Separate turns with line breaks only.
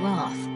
wrath,